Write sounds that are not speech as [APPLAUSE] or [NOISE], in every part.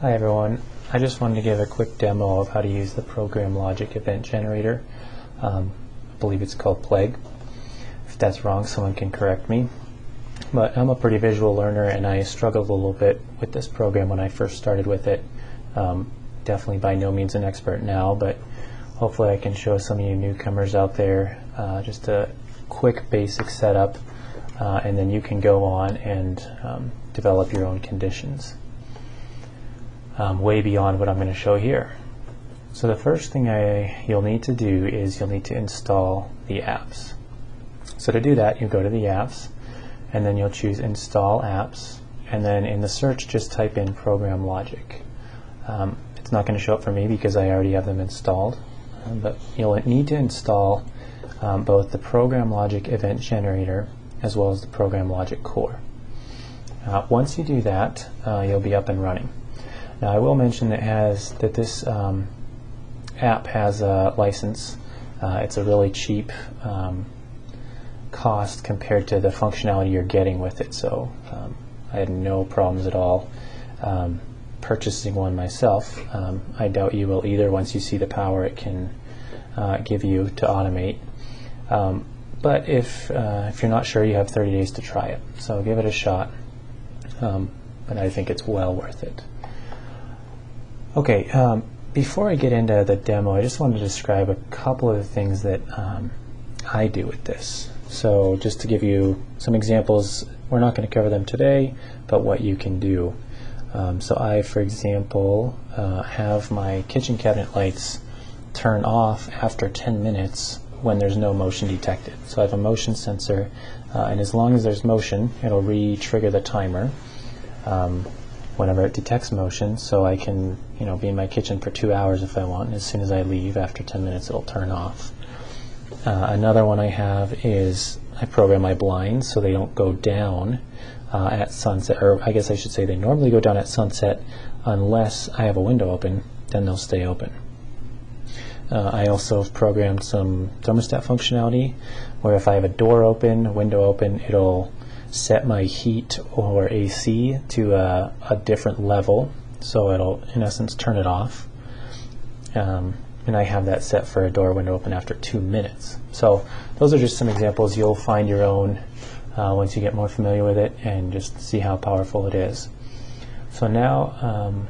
Hi everyone. I just wanted to give a quick demo of how to use the Program Logic Event Generator. Um, I believe it's called PLEG. If that's wrong, someone can correct me. But I'm a pretty visual learner and I struggled a little bit with this program when I first started with it. Um, definitely by no means an expert now, but hopefully I can show some of you newcomers out there uh, just a quick basic setup uh, and then you can go on and um, develop your own conditions um, way beyond what I'm going to show here. So the first thing I, you'll need to do is you'll need to install the apps. So to do that, you go to the apps, and then you'll choose Install Apps, and then in the search, just type in Program Logic. Um, it's not going to show up for me because I already have them installed, but you'll need to install um, both the Program Logic Event Generator as well as the Program Logic Core. Uh, once you do that, uh, you'll be up and running. Now I will mention that has that this um, app has a license. Uh, it's a really cheap um, cost compared to the functionality you're getting with it. So um, I had no problems at all um, purchasing one myself. Um, I doubt you will either once you see the power it can uh, give you to automate. Um, but if uh, if you're not sure, you have 30 days to try it. So give it a shot. but I think it's well worth it. Okay, um, before I get into the demo, I just wanted to describe a couple of the things that um, I do with this. So just to give you some examples, we're not going to cover them today, but what you can do. Um, so I, for example, uh, have my kitchen cabinet lights turn off after 10 minutes when there's no motion detected. So I have a motion sensor, uh, and as long as there's motion, it'll re-trigger the timer. Um, whenever it detects motion so I can you know be in my kitchen for two hours if I want and as soon as I leave after 10 minutes it'll turn off. Uh, another one I have is I program my blinds so they don't go down uh, at sunset or I guess I should say they normally go down at sunset unless I have a window open then they'll stay open. Uh, I also have programmed some thermostat functionality where if I have a door open, a window open, it'll set my heat or AC to a, a different level so it'll in essence turn it off. Um, and I have that set for a door window open after two minutes. So those are just some examples. You'll find your own uh, once you get more familiar with it and just see how powerful it is. So now um,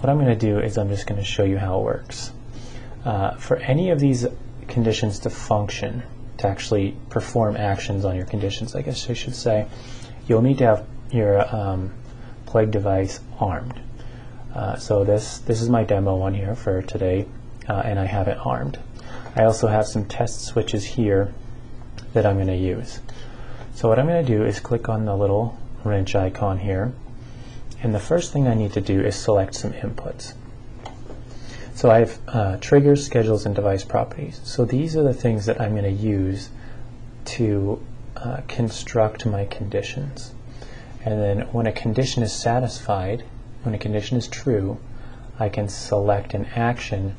what I'm going to do is I'm just going to show you how it works. Uh, for any of these conditions to function to actually perform actions on your conditions, I guess I should say, you'll need to have your um, PLEG device armed. Uh, so this, this is my demo one here for today, uh, and I have it armed. I also have some test switches here that I'm going to use. So what I'm going to do is click on the little wrench icon here, and the first thing I need to do is select some inputs. So I have uh, triggers, schedules, and device properties. So these are the things that I'm going to use to uh, construct my conditions. And then when a condition is satisfied, when a condition is true, I can select an action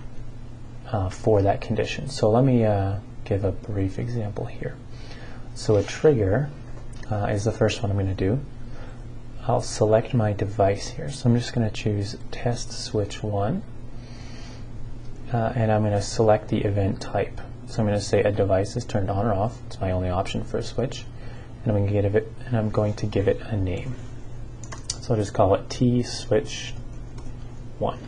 uh, for that condition. So let me uh, give a brief example here. So a trigger uh, is the first one I'm going to do. I'll select my device here. So I'm just going to choose test switch 1 uh, and I'm going to select the event type. So I'm going to say a device is turned on or off. It's my only option for a switch. And I'm going to give it and I'm going to give it a name. So I'll just call it T switch 1.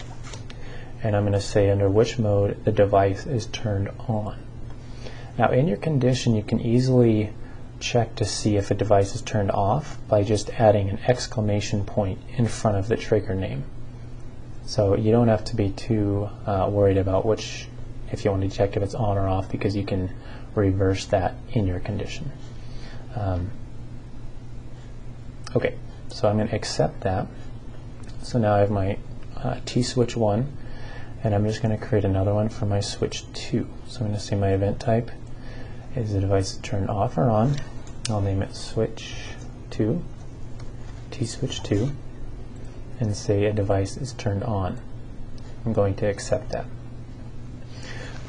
And I'm going to say under which mode the device is turned on. Now in your condition you can easily check to see if a device is turned off by just adding an exclamation point in front of the trigger name. So you don't have to be too uh, worried about which, if you want to check if it's on or off, because you can reverse that in your condition. Um, okay, so I'm going to accept that. So now I have my uh, T switch 1, and I'm just going to create another one for my switch 2. So I'm going to say my event type is the device turned off or on. I'll name it switch 2, T switch 2 and say a device is turned on. I'm going to accept that.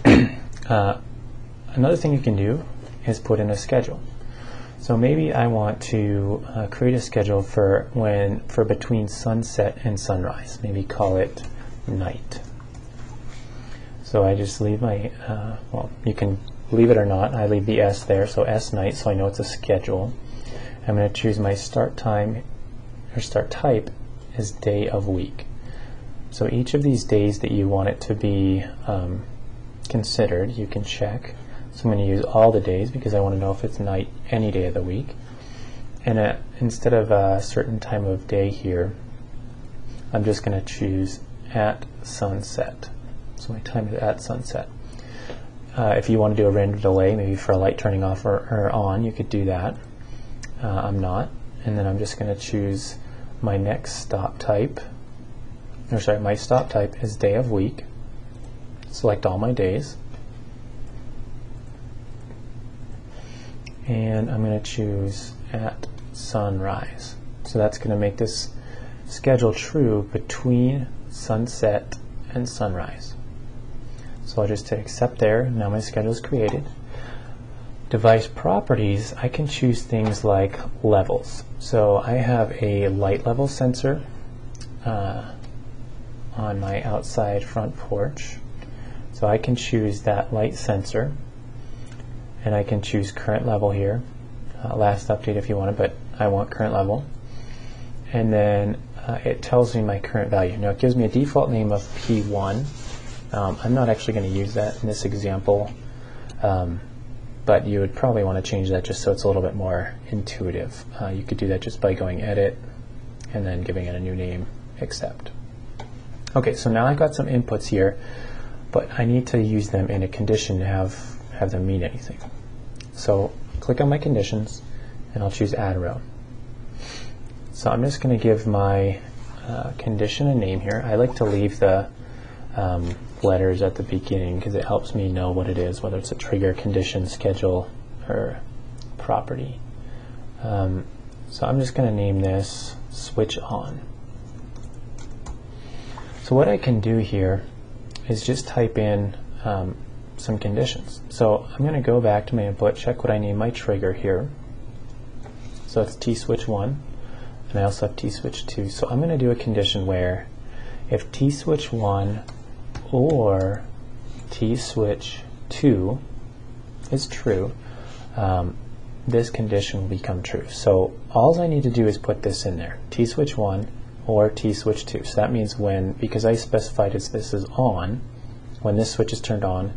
[CLEARS THROAT] uh, another thing you can do is put in a schedule. So maybe I want to uh, create a schedule for when for between sunset and sunrise. Maybe call it night. So I just leave my, uh, well, you can leave it or not. I leave the S there, so S night, so I know it's a schedule. I'm going to choose my start time, or start type is day of week. So each of these days that you want it to be um, considered, you can check. So I'm going to use all the days because I want to know if it's night any day of the week. And uh, instead of a certain time of day here, I'm just going to choose at sunset. So my time is at sunset. Uh, if you want to do a random delay, maybe for a light turning off or, or on, you could do that. Uh, I'm not. And then I'm just going to choose my next stop type, or sorry, my stop type is day of week. Select all my days. And I'm going to choose at sunrise. So that's going to make this schedule true between sunset and sunrise. So I'll just hit accept there. Now my schedule is created. Device properties, I can choose things like levels. So I have a light level sensor uh, on my outside front porch. So I can choose that light sensor and I can choose current level here. Uh, last update if you want it, but I want current level. And then uh, it tells me my current value. Now it gives me a default name of P1 um, I'm not actually going to use that in this example, um, but you would probably want to change that just so it's a little bit more intuitive. Uh, you could do that just by going edit and then giving it a new name, accept. Okay, so now I've got some inputs here, but I need to use them in a condition to have, have them mean anything. So click on my conditions, and I'll choose add row. So I'm just going to give my uh, condition a name here. I like to leave the um, letters at the beginning because it helps me know what it is, whether it's a trigger, condition, schedule, or property. Um, so I'm just going to name this switch on. So what I can do here is just type in um, some conditions. So I'm going to go back to my input, check what I name my trigger here. So it's T-switch 1, and I also have T-switch 2. So I'm going to do a condition where if T-switch 1 or T switch 2 is true, um, this condition will become true. So all I need to do is put this in there, T switch 1 or T switch 2. So that means when, because I specified as this is on, when this switch is turned on,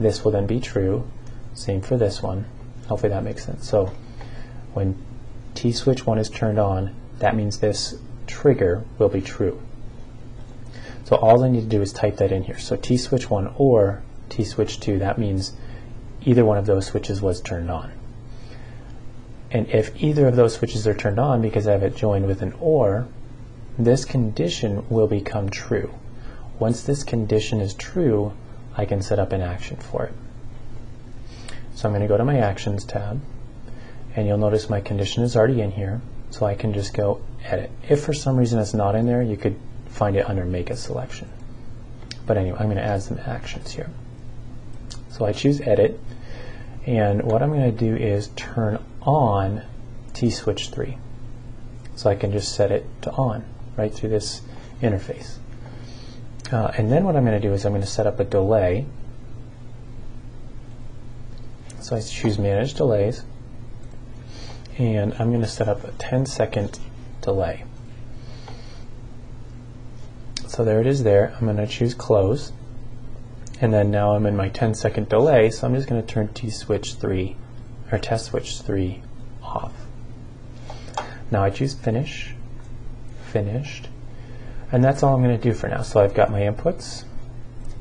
this will then be true. Same for this one. Hopefully that makes sense. So when T switch 1 is turned on, that means this trigger will be true. So all I need to do is type that in here. So T switch 1 or T switch 2, that means either one of those switches was turned on. And if either of those switches are turned on because I have it joined with an OR, this condition will become true. Once this condition is true, I can set up an action for it. So I'm going to go to my Actions tab, and you'll notice my condition is already in here, so I can just go Edit. If for some reason it's not in there, you could find it under Make a Selection. But anyway, I'm going to add some actions here. So I choose Edit, and what I'm going to do is turn on T-switch 3. So I can just set it to on right through this interface. Uh, and then what I'm going to do is I'm going to set up a delay. So I choose Manage Delays, and I'm going to set up a 10 second delay. So there it is there. I'm going to choose close. And then now I'm in my 10 second delay, so I'm just going to turn T switch 3 or test switch 3 off. Now I choose finish, finished, and that's all I'm going to do for now. So I've got my inputs,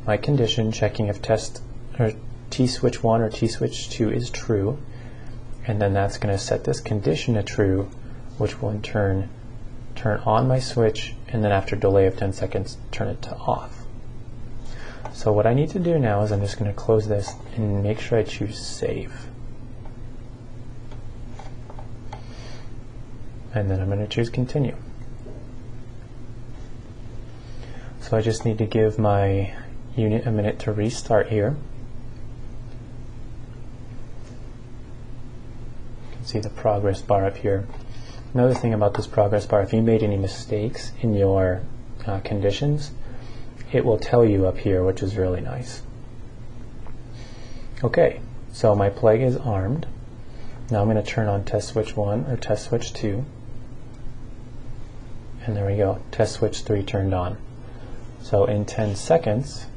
my condition, checking if test or T switch 1 or T switch 2 is true, and then that's going to set this condition to true, which will in turn turn on my switch, and then after delay of 10 seconds, turn it to off. So what I need to do now is I'm just going to close this and make sure I choose Save. And then I'm going to choose Continue. So I just need to give my unit a minute to restart here. You can see the progress bar up here. Another thing about this progress bar, if you made any mistakes in your uh, conditions, it will tell you up here, which is really nice. Okay, so my PLEG is armed. Now I'm going to turn on test switch 1 or test switch 2. And there we go, test switch 3 turned on. So in 10 seconds,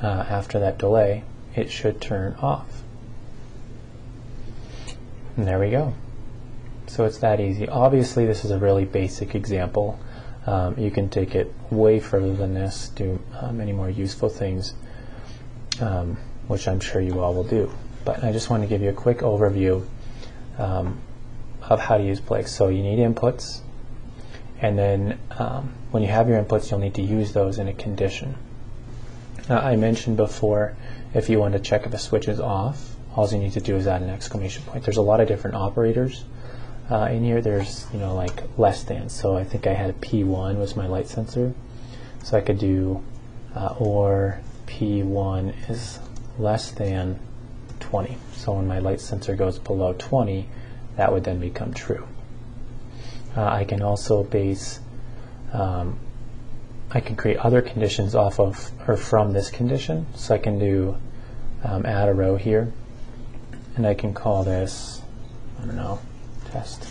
uh, after that delay, it should turn off. And there we go. So it's that easy. Obviously, this is a really basic example. Um, you can take it way further than this, do uh, many more useful things, um, which I'm sure you all will do. But I just want to give you a quick overview um, of how to use PLEG. So you need inputs, and then um, when you have your inputs, you'll need to use those in a condition. Now, I mentioned before, if you want to check if a switch is off, all you need to do is add an exclamation point. There's a lot of different operators uh, in here. There's, you know, like less than. So I think I had a P1 was my light sensor. So I could do uh, or P1 is less than 20. So when my light sensor goes below 20, that would then become true. Uh, I can also base, um, I can create other conditions off of or from this condition. So I can do um, add a row here and I can call this, I don't know, test.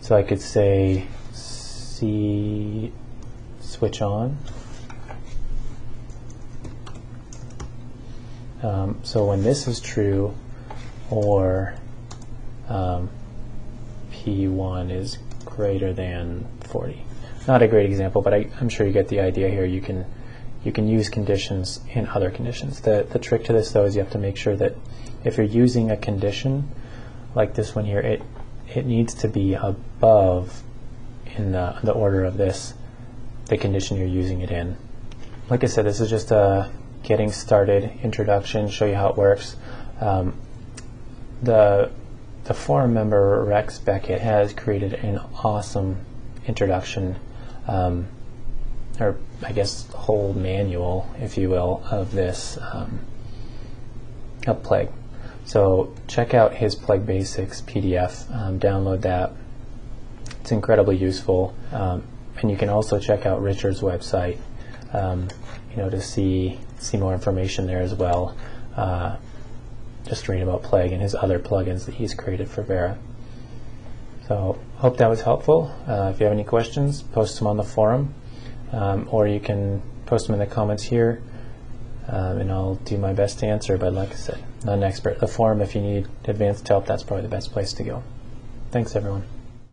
So I could say C switch on. Um, so when this is true, or um, P1 is greater than 40. Not a great example, but I, am sure you get the idea here. You can you can use conditions in other conditions. The the trick to this though is you have to make sure that if you're using a condition like this one here, it it needs to be above in the, the order of this, the condition you're using it in. Like I said, this is just a getting started introduction, show you how it works. Um, the the forum member Rex Beckett has created an awesome introduction, um, or I guess whole manual, if you will, of this um, PLEG. So check out his PLEG Basics PDF, um, download that. It's incredibly useful. Um, and you can also check out Richard's website, um, you know, to see see more information there as well. Uh, just read about PLEG and his other plugins that he's created for Vera. So hope that was helpful. Uh, if you have any questions, post them on the forum, um, or you can post them in the comments here um, and I'll do my best to answer. But like I said, not an expert. The forum, if you need advanced help, that's probably the best place to go. Thanks, everyone.